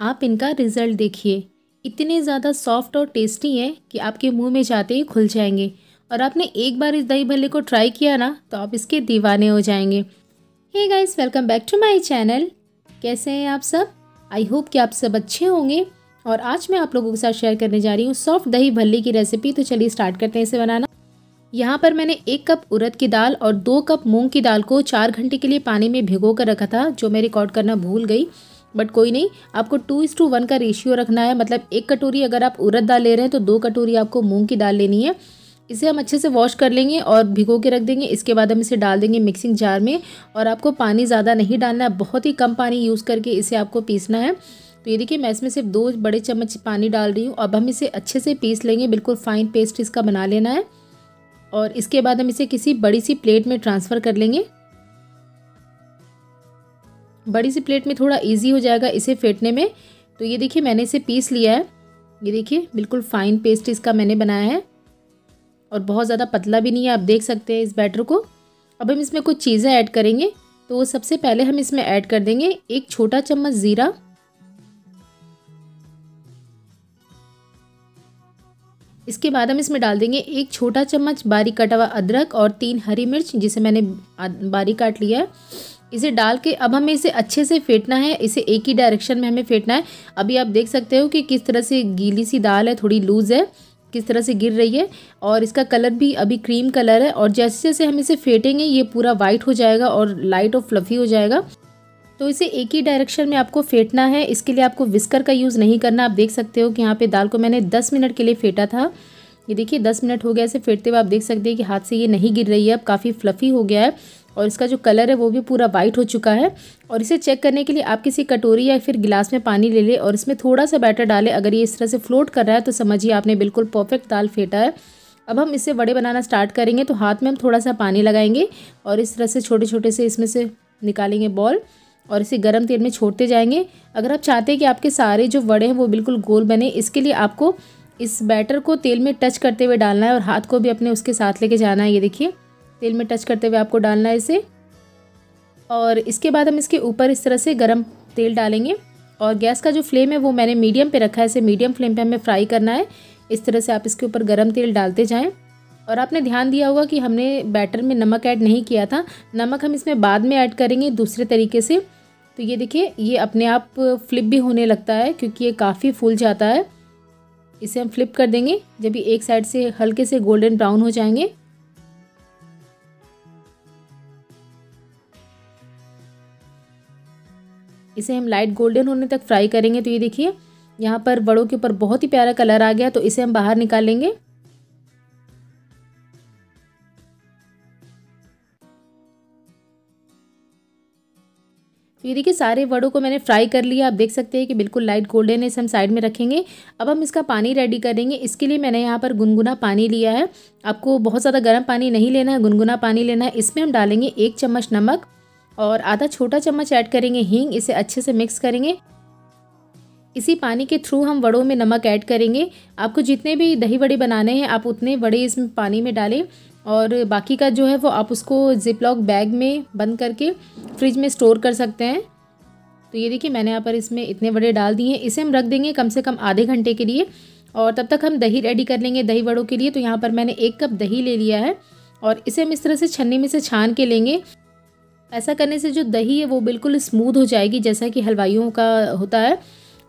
आप इनका रिज़ल्ट देखिए। इतने ज़्यादा सॉफ्ट और टेस्टी हैं कि आपके मुँह में जाते ही खुल जाएँगे। और आपने एक बार इस दही भल्ले को ट्राई किया ना तो आप इसके दीवाने हो जाएँगे। Hey guys welcome back to my channel कैसे हैं आप सब? आई होप कि आप सब अच्छे होंगे। और आज मैं आप लोगों के साथ शेयर करने जा रही हूँ सॉफ्ट दही भल्ले की रेसिपी तो चलिए स्टार्ट करते हैं इसे बनाना। यहाँ पर मैंने एक कप उड़द की दाल और दो कप मूंग की दाल को चार घंटे के लिए पानी में भिगो कर रखा था, जो मैं रिकॉर्ड करना भूल गई। बट कोई नहीं, आपको टू इस टू वन का रेशियो रखना है। मतलब एक कटोरी अगर आप उड़द दाल ले रहे हैं तो दो कटोरी आपको मूंग की दाल लेनी है। इसे हम अच्छे से वॉश कर लेंगे और भिगो के रख देंगे। इसके बाद हम इसे डाल देंगे मिक्सिंग जार में और आपको पानी ज़्यादा नहीं डालना है। बहुत ही कम पानी यूज़ करके इसे आपको पीसना है। तो ये देखिए, मैं इसमें सिर्फ़ दो बड़े चम्मच पानी डाल रही हूँ। अब हम इसे अच्छे से पीस लेंगे। बिल्कुल फाइन पेस्ट इसका बना लेना है। और इसके बाद हम इसे किसी बड़ी सी प्लेट में ट्रांसफ़र कर लेंगे। बड़ी सी प्लेट में थोड़ा इजी हो जाएगा इसे फेंटने में। तो ये देखिए, मैंने इसे पीस लिया है। ये देखिए, बिल्कुल फाइन पेस्ट इसका मैंने बनाया है। और बहुत ज़्यादा पतला भी नहीं है, आप देख सकते हैं इस बैटर को। अब हम इसमें कुछ चीज़ें ऐड करेंगे। तो सबसे पहले हम इसमें ऐड कर देंगे एक छोटा चम्मच ज़ीरा। इसके बाद हम इसमें डाल देंगे एक छोटा चम्मच बारीक कटा हुआ अदरक और तीन हरी मिर्च, जिसे मैंने बारीक काट लिया है। इसे डाल के अब हमें इसे अच्छे से फेंटना है, इसे एक ही डायरेक्शन में हमें फेंटना है। अभी आप देख सकते हो कि किस तरह से गीली सी दाल है, थोड़ी लूज़ है, किस तरह से गिर रही है। और इसका कलर भी अभी क्रीम कलर है और जैसे जैसे हम इसे फेंटेंगे, ये पूरा वाइट हो जाएगा और लाइट और फ्लफ़ी हो जाएगा। तो इसे एक ही डायरेक्शन में आपको फेंटना है। इसके लिए आपको विस्कर का यूज़ नहीं करना। आप देख सकते हो कि यहाँ पे दाल को मैंने दस मिनट के लिए फेंटा था। ये देखिए, दस मिनट हो गया इसे फेंटते हुए आप देख सकते हैं कि हाथ से ये नहीं गिर रही है। अब काफ़ी फ्लफ़ी हो गया है। और इसका जो कलर है वो भी पूरा वाइट हो चुका है। और इसे चेक करने के लिए आप किसी कटोरी या फिर गिलास में पानी ले लें और इसमें थोड़ा सा बैटर डालें। अगर ये इस तरह से फ्लोट कर रहा है तो समझिए आपने बिल्कुल परफेक्ट दाल फेंटा है। अब हम इसे वड़े बनाना स्टार्ट करेंगे तो हाथ में हम थोड़ा सा पानी लगाएँगे और इस तरह से छोटे छोटे से इसमें से निकालेंगे बॉल और इसे गर्म तेल में छोड़ते जाएँगे। अगर आप चाहते हैं कि आपके सारे जो वड़े हैं वो बिल्कुल गोल बने, इसके लिए आपको इस बैटर को तेल में टच करते हुए डालना है और हाथ को भी अपने उसके साथ लेके जाना है, ये देखिए। तेल में टच करते हुए आपको डालना है इसे। और इसके बाद हम इसके ऊपर इस तरह से गर्म तेल डालेंगे। और गैस का जो फ्लेम है वो मैंने मीडियम पे रखा है। इसे मीडियम फ्लेम पे हमें फ्राई करना है। इस तरह से आप इसके ऊपर गर्म तेल डालते जाएँ। और आपने ध्यान दिया होगा कि हमने बैटर में नमक ऐड नहीं किया था। नमक हम इसमें बाद में ऐड करेंगे दूसरे तरीके से। तो ये देखिए, ये अपने आप फ्लिप भी होने लगता है क्योंकि ये काफ़ी फूल जाता है। इसे हम फ्लिप कर देंगे। जब ये एक साइड से हल्के से गोल्डन ब्राउन हो जाएँगे। इसे हम लाइट गोल्डन होने तक फ्राई करेंगे। तो ये देखिए, यहाँ पर बड़ों के ऊपर बहुत ही प्यारा कलर आ गया तो इसे हम बाहर निकालेंगे। तो ये देखिए, सारे वड़ों को मैंने फ्राई कर लिया। आप देख सकते हैं कि बिल्कुल लाइट गोल्डन है, इसे हम साइड में रखेंगे। अब हम इसका पानी रेडी करेंगे। इसके लिए मैंने यहाँ पर गुनगुना पानी लिया है। आपको बहुत ज़्यादा गर्म पानी नहीं लेना है, गुनगुना पानी लेना है। इसमें हम डालेंगे एक चम्मच नमक। और आधा छोटा चम्मच ऐड करेंगे हींग, इसे अच्छे से मिक्स करेंगे। इसी पानी के थ्रू हम वड़ों में नमक ऐड करेंगे। आपको जितने भी दही वड़े बनाने हैं, आप उतने वड़े इसमें पानी में डालें और बाकी का जो है, वो आप उसको जिप लॉक बैग में बंद करके फ्रिज में स्टोर कर सकते हैं। तो ये देखिए, मैंने यहाँ पर इसमें इतने वड़े डाल दिए हैं। इसे हम रख देंगे कम से कम आधे घंटे के लिए और तब तक हम दही रेडी कर लेंगे दही वड़ों के लिए। तो यहाँ पर मैंने एक कप दही ले लिया है और इसे हम इस तरह से छन्नी में से छान के लेंगे। ऐसा करने से जो दही है वो बिल्कुल स्मूथ हो जाएगी, जैसा कि हलवाइयों का होता है।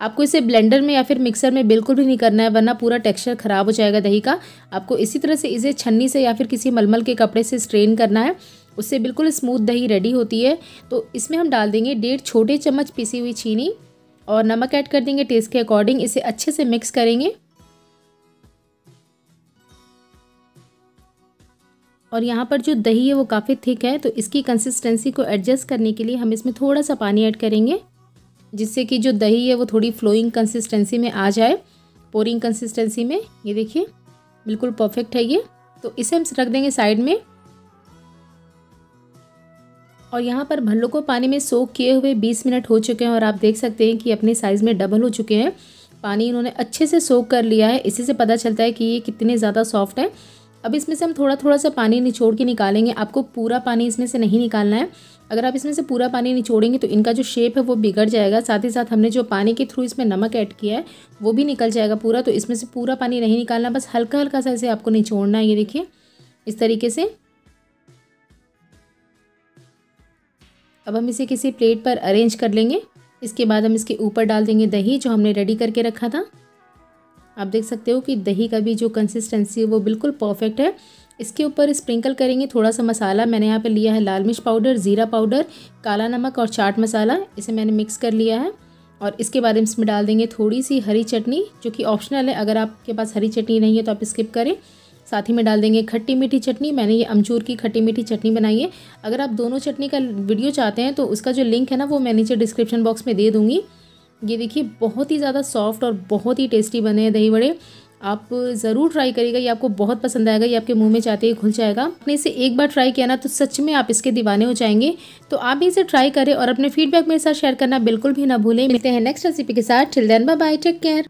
आपको इसे ब्लेंडर में या फिर मिक्सर में बिल्कुल भी नहीं करना है, वरना पूरा टेक्सचर ख़राब हो जाएगा दही का। आपको इसी तरह से इसे छन्नी से या फिर किसी मलमल के कपड़े से स्ट्रेन करना है। उससे बिल्कुल स्मूथ दही रेडी होती है। तो इसमें हम डाल देंगे डेढ़ छोटे चम्मच पिसी हुई चीनी और नमक ऐड कर देंगे टेस्ट के अकॉर्डिंग इसे अच्छे से मिक्स करेंगे। और यहाँ पर जो दही है वो काफ़ी थिक है तो इसकी कंसिस्टेंसी को एडजस्ट करने के लिए हम इसमें थोड़ा सा पानी ऐड करेंगे, जिससे कि जो दही है वो थोड़ी फ्लोइंग कंसिस्टेंसी में आ जाए। पोरिंग कंसिस्टेंसी में, ये देखिए, बिल्कुल परफेक्ट है ये। तो इसे हम रख देंगे साइड में। और यहाँ पर भल्लो को पानी में सोख किए हुए 20 मिनट हो चुके हैं और आप देख सकते हैं कि अपने साइज़ में डबल हो चुके हैं। पानी इन्होंने अच्छे से सोख कर लिया है। इसी से पता चलता है कि ये कितने ज़्यादा सॉफ्ट है। अब इसमें से हम थोड़ा थोड़ा सा पानी निचोड़ के निकालेंगे। आपको पूरा पानी इसमें से नहीं निकालना है। अगर आप इसमें से पूरा पानी निचोड़ेंगे तो इनका जो शेप है वो बिगड़ जाएगा। साथ ही साथ हमने जो पानी के थ्रू इसमें नमक ऐड किया है, वो भी निकल जाएगा पूरा। तो इसमें से पूरा पानी नहीं निकालना, बस हल्का हल्का सा इसे आपको निचोड़ना है। ये देखिए, इस तरीके से। अब हम इसे किसी प्लेट पर अरेंज कर लेंगे। इसके बाद हम इसके ऊपर डाल देंगे दही, जो हमने रेडी करके रखा था। आप देख सकते हो कि दही का भी जो कंसिस्टेंसी है, वो बिल्कुल परफेक्ट है। इसके ऊपर स्प्रिंकल करेंगे थोड़ा सा मसाला। मैंने यहाँ पे लिया है लाल मिर्च पाउडर ज़ीरा पाउडर काला नमक और चाट मसाला। इसे मैंने मिक्स कर लिया है। और इसके बाद इसमें डाल देंगे थोड़ी सी हरी चटनी, जो कि ऑप्शनल है। अगर आपके पास हरी चटनी नहीं है तो आप स्किप करें। साथ ही में डाल देंगे खट्टी मीठी चटनी। मैंने ये अमचूर की खट्टी मीठी चटनी बनाई है। अगर आप दोनों चटनी का वीडियो चाहते हैं तो उसका जो लिंक है ना, वो मैं नीचे डिस्क्रिप्शन बॉक्स में दे दूँगी। ये देखिए, बहुत ही ज़्यादा सॉफ्ट और बहुत ही टेस्टी बने हैं दही बड़े आप ज़रूर ट्राई करिएगा, ये आपको बहुत पसंद आएगा, ये आपके मुँह में चाहते ही खुल जाएगा। आपने इसे एक बार ट्राई किया ना तो सच में आप इसके दीवाने हो जाएँगे। तो आप भी इसे ट्राई करें और अपने फीडबैक मेरे साथ शेयर करना बिल्कुल भी ना भूलें। मिलते हैं नेक्स्ट रेसिपी के साथ। Till then bye take care